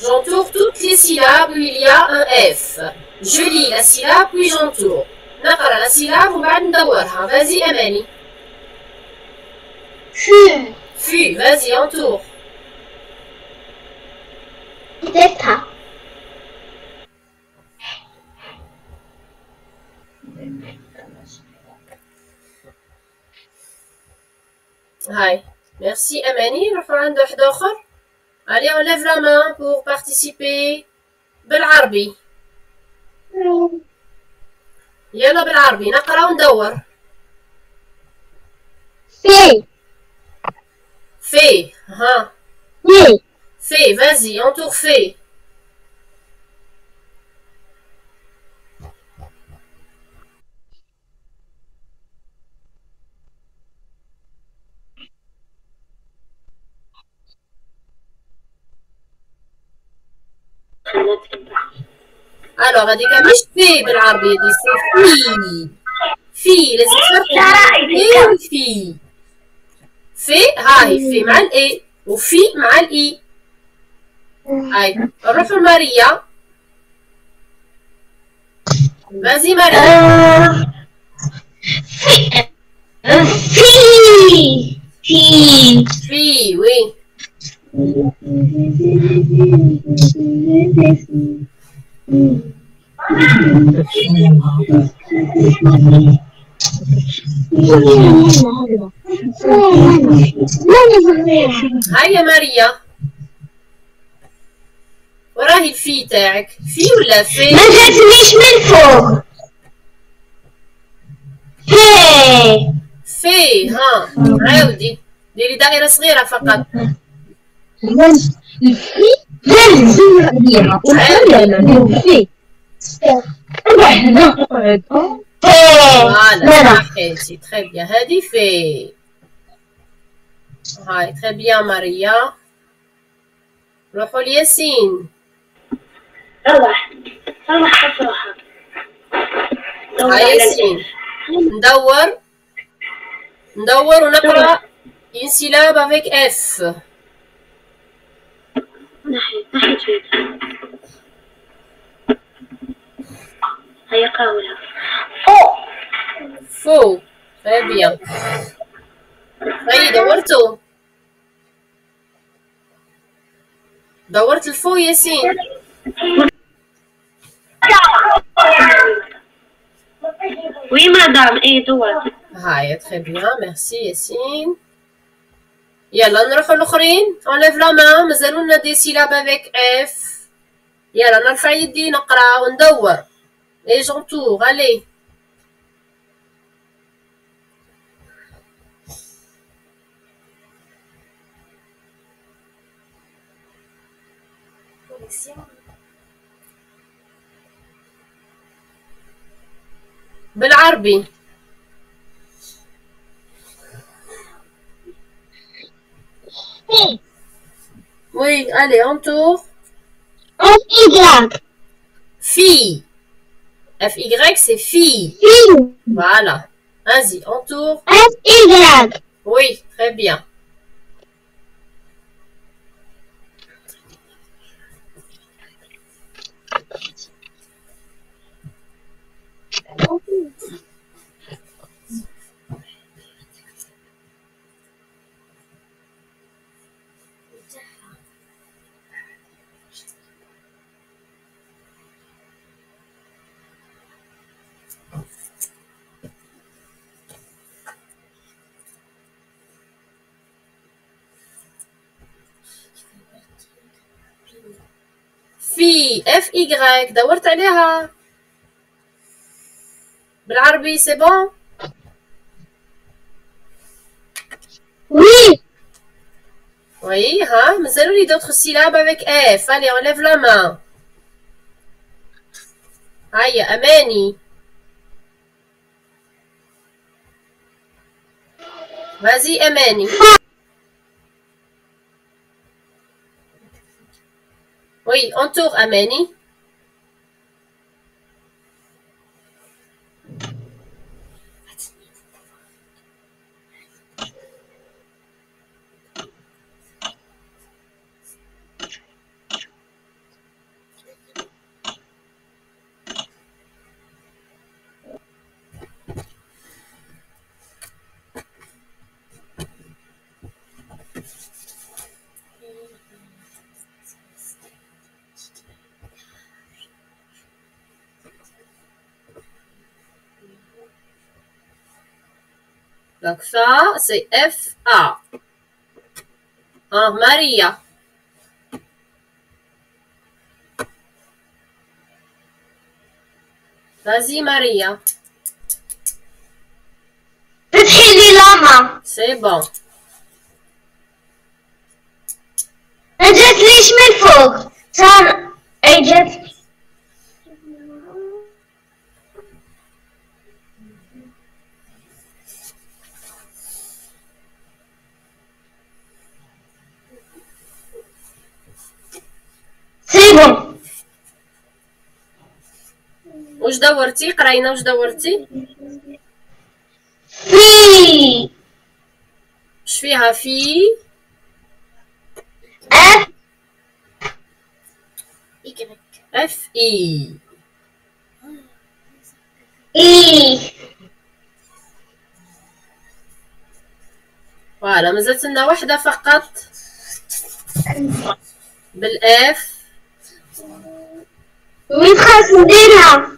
J'entoure toutes les syllabes où il y a un F. Je lis la syllabe puis j'entoure. نقرأ la syllabe وبعد ندورها. Vas-y Amani. Fu. Fu, vas-y, entoure. Delta. Hi. Merci Amani. نروحوا عند واحد آخر. Allez, on lève la main pour participer. بالعربي. يلا بالعربي نقرأ وندور. Fi. Fée. Hein. Fi. Fée, vas-y, entoure Fée. Alors, هذيك مش في بالعربي دي سي في في لازم تفرق بين في في هاي في مع الاي وفي مع الاي هاي نروحوا لماريا فازي ماريا Fi. Fi. في وي هاي يا ماريا. وراهي الفي تاعك. في ولا في؟ ما جاتنيش من فوق. في. في ها. عاودي. ديري دائرة صغيرة فقط. الفي هاي بيان ماريا روحوا لياسين روح روح روحك هاي ياسين ندور ندور ونقرا syllabe avec F ناحية ناحية جيد هيا قاولها faux très bien هاي دورتوا دورت الفو ياسين وي مدام. إيه دورت هاي très bien merci ياسين. يلا نروحوا الأخرين. Enlève la main. مازالوا لنا دي syllabes avec F. يلا نرفع يدي نقرأ وندور. Et j'entoure. Allez. بالعربي. Oui, allez, on tourne. F-Y. Fille. F-Y, c'est fille. Fi. Voilà. Vas-y, on tourne. F-Y. Oui, très bien. في اف اي دورت عليها بالعربي سي بون Oui. Oui, hein, مازالوا لي d'autres syllabes avec F. Allez, on lève la main. هيا أماني. Vas-y, أماني. Oui, entoure أماني. Donc, fa, c'est F-A. Ah, Maria. Vas-y, Maria. فتحي لي لاما C'est bon. ما جاتليش من فوق صار اي دورتي قراينا وش دورتي؟ في. وش فيها في؟ أف. اف اي. إي. فوالا مازالت لنا واحدة فقط. بالأف. مين خاص نديرها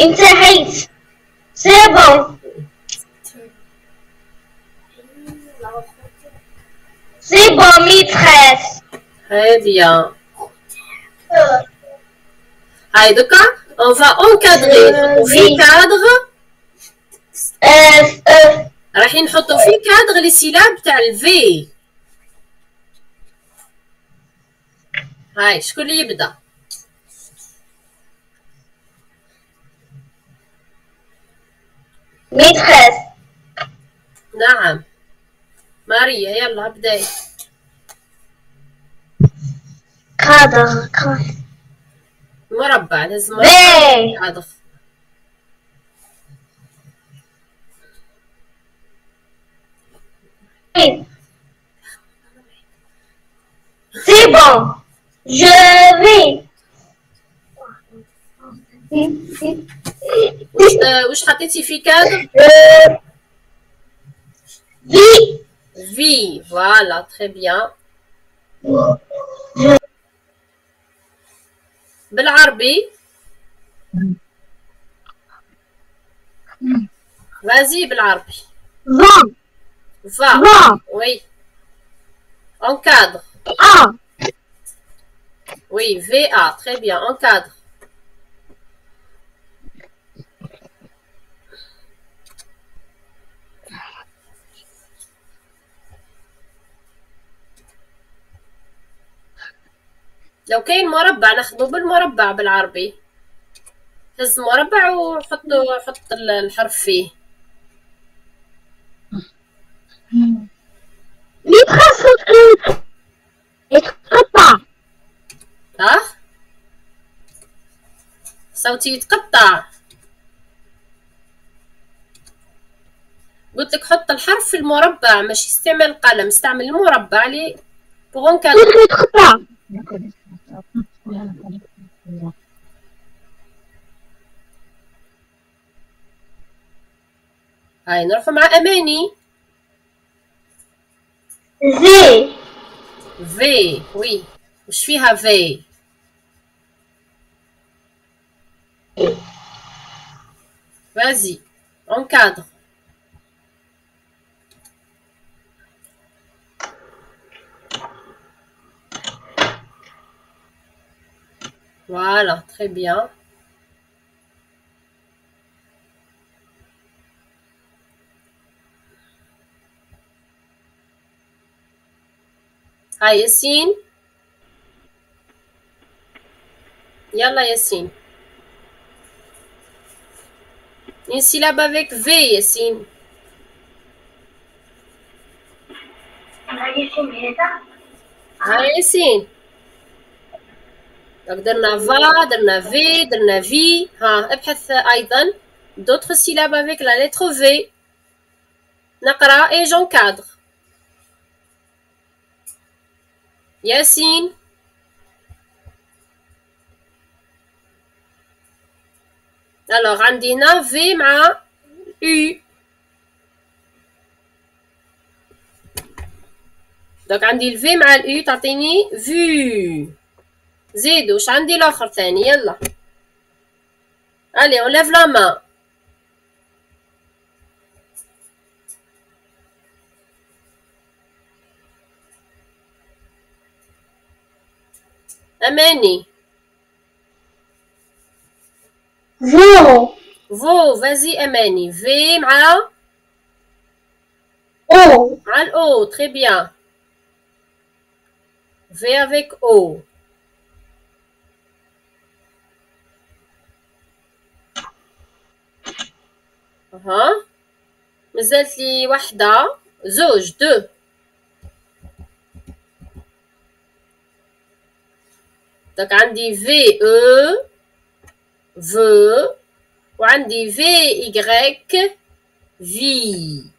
انتهيت c'est bon c'est bon maîtresse Très bien. Allez, d'accord On va encadrer. وفي أف رايحين نحطوا في cadre les syllabes تاع ال vi هاي شكون اللي يبدأ؟ ميتريس نعم. ماريا يلا ابدأي. كادر مربع لازم في كادر C'est bon. Je vais. وش آه وش حطيتي في كادر Je vis. في فوالا تري بيان بالعربي فازي بالعربي Va. فا Va. وي encadre A. Oui, VA, très bien, encadre. لو كاين مربع ناخذه بالمربع بالعربي. هز مربع وحطوا حط ال- الحرف فيه. Maîtresse, يتقطع. ها؟ صوتي يتقطع. قلت لك حط الحرف في المربع ماشي استعمل القلم استعمل المربع لي. بوغون كان يتقطع. هاي نروحوا مع أماني. زي. في وي. وش فيها في Vas-y, encadre. Voilà, très bien. هاي ياسين يلا ياسين Une syllabe avec V, Yassine. ها ياسين donc Donc dana va, derna ve, darna vi, ha, ephatha. D'autres syllabes avec la lettre V. Nakara et j'en cadre. Alors, Andina, V ma U. Donc, Andil V ma U, t'as t'ini vu. زيد واش عندي الآخر ثاني؟ يلا. allez on lève la main أماني. vo. vo vas-y أماني. v مع؟ o. مع ال o très bien. v avec o. ها مازالت لي وحدة. زوج دو. دونك عندي في أو في وعندي في ايغريك في